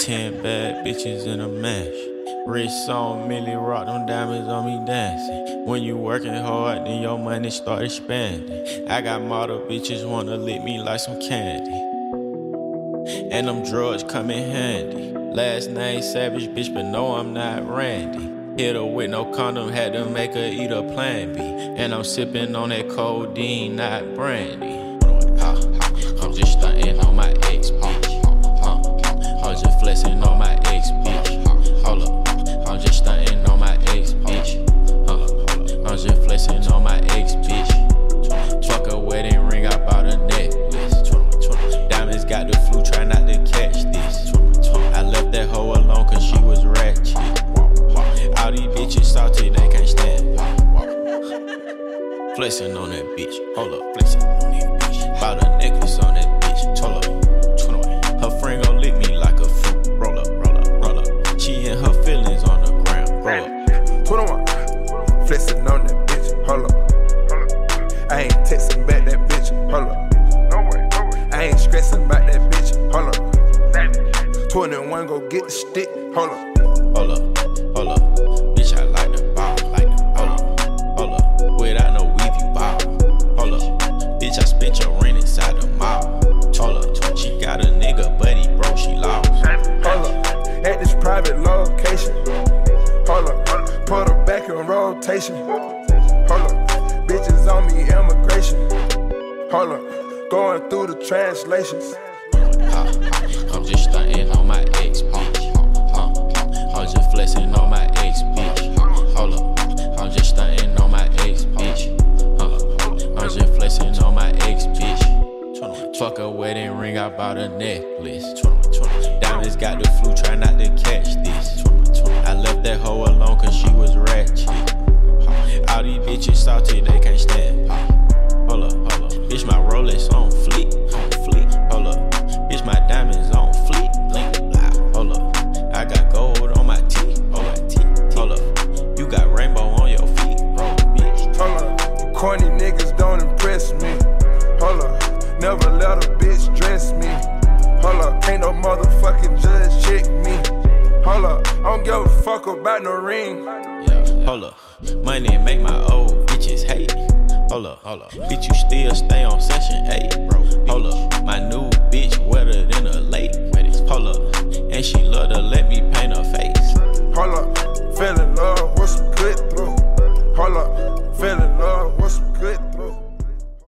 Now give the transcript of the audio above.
Ten bad bitches in a mash. Rich song, Millie rock them diamonds on me dancing. When you working hard, then your money start expanding. I got model bitches wanna lick me like some candy. And them drugs come in handy. Last name Savage, bitch, but no, I'm not Randy. Hit her with no condom, had to make her eat a plan B. And I'm sipping on that codeine, not brandy. Try not to catch this. I left that hoe alone cause she was ratchet. All these bitches salty, they can't stand. Flexing on that bitch. Hold up, flexing on that bitch. Bought a necklace on that bitch. Hold up. Her friend gon' lick me like a fruit. Roll up, roll up, roll up. She and her feelings on the ground. Roll up. 21. Flexing on that bitch. Hold up. I ain't texting back that bitch. Hold up. No way. I ain't stressing about that. 21 go get the stick. Hold up. Hold up, hold up. Bitch, I like the ball. Like the hold up, hold up. Without no weave, you ball. Hold up. Bitch, I spent your rent inside the mall. Hold up. She got a nigga, but he broke, she lost. Hold up. At this private location. Hold up. Put her back in rotation. Hold up. Bitches on me, immigration. Hold up. Going through the translations. I'm just stunting on my ex bitch. Uh, I'm just flexing on my ex bitch. Hold up, I'm just stunting on my ex bitch. Uh, I'm just flexing on my ex bitch. Fuck a wedding ring, I bought a necklace. Diamonds got the flu, try not to catch this. I left that hoe alone cause she was ratchet. All these bitches salty, they can't stand. Hold up, hold up. Bitch, my Rolex on fleek. Corny niggas don't impress me. Hold up, never let a bitch dress me. Hold up, can't no motherfucking judge check me. Hold up, I don't give a fuck about no ring. Yeah, hold up, money make my old bitches hate. Hold up, hold up, bitch, you still stay on Section 8, bro. Hold up, my new bitch wetter than a